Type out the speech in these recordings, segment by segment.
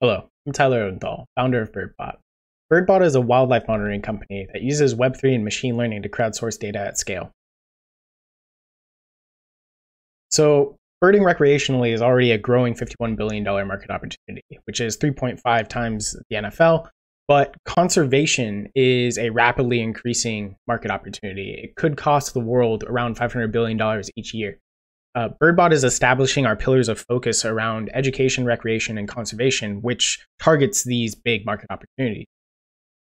Hello, I'm Tyler Odenthal, founder of BirdBot. BirdBot is a wildlife monitoring company that uses Web3 and machine learning to crowdsource data at scale. So, birding recreationally is already a growing $51 billion market opportunity, which is 3.5 times the NFL. But conservation is a rapidly increasing market opportunity. It could cost the world around $500 billion each year. Uh, BirdBot is establishing our pillars of focus around education, recreation, and conservation, which targets these big market opportunities.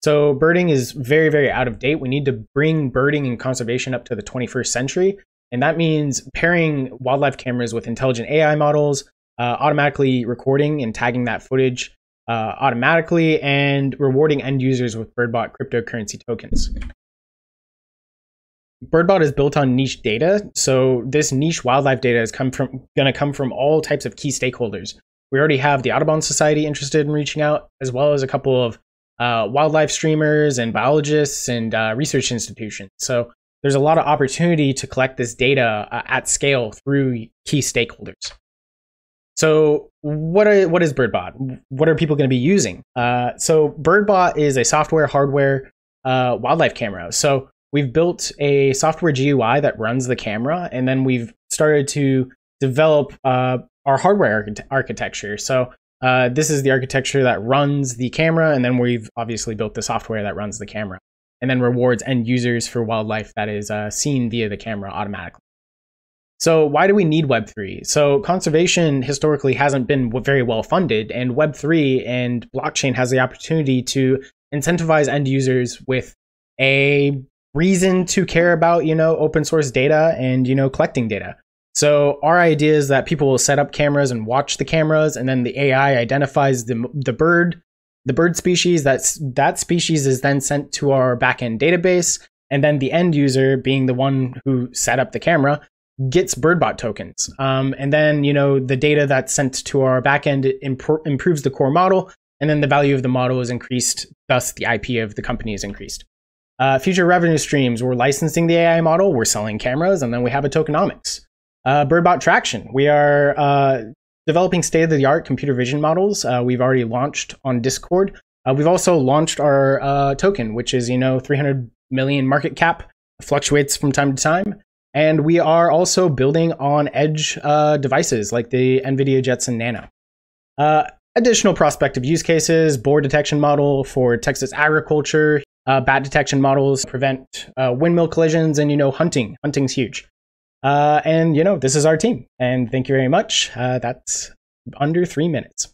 So, birding is very, very out of date. We need to bring birding and conservation up to the 21st century. And that means pairing wildlife cameras with intelligent AI models, uh, automatically recording and tagging that footage uh, automatically, and rewarding end users with BirdBot cryptocurrency tokens. BirdBot is built on niche data, so this niche wildlife data is come from going to come from all types of key stakeholders. We already have the Audubon Society interested in reaching out, as well as a couple of uh, wildlife streamers and biologists and uh, research institutions. So there's a lot of opportunity to collect this data uh, at scale through key stakeholders. So what are what is BirdBot? What are people going to be using? Uh, so BirdBot is a software hardware uh, wildlife camera. So we've built a software GUI that runs the camera, and then we've started to develop uh, our hardware architecture. So uh, this is the architecture that runs the camera, and then we've obviously built the software that runs the camera, and then rewards end users for wildlife that is uh, seen via the camera automatically. So why do we need Web3? So conservation historically hasn't been very well funded, and Web3 and blockchain has the opportunity to incentivize end users with a reason to care about, you know, open source data and, you know, collecting data. So our idea is that people will set up cameras and watch the cameras, and then the AI identifies the the bird, the bird species. That's that species is then sent to our backend database, and then the end user, being the one who set up the camera, gets BirdBot tokens. Um, and then you know the data that's sent to our backend imp- improves the core model, and then the value of the model is increased. Thus, the IP of the company is increased. Uh, future revenue streams, we're licensing the AI model, we're selling cameras, and then we have a tokenomics. Uh, BirdBot Traction, we are uh, developing state of the art computer vision models. Uh, we've already launched on Discord. Uh, we've also launched our uh, token, which is, you know, 300 million market cap, fluctuates from time to time. And we are also building on edge devices like the NVIDIA Jetson Nano. additional prospective use cases, boar detection model for Texas agriculture, uh, bat detection models prevent uh, windmill collisions, and you know, hunting. Hunting's huge. Uh, and you know, this is our team. And thank you very much. Uh, that's under three minutes.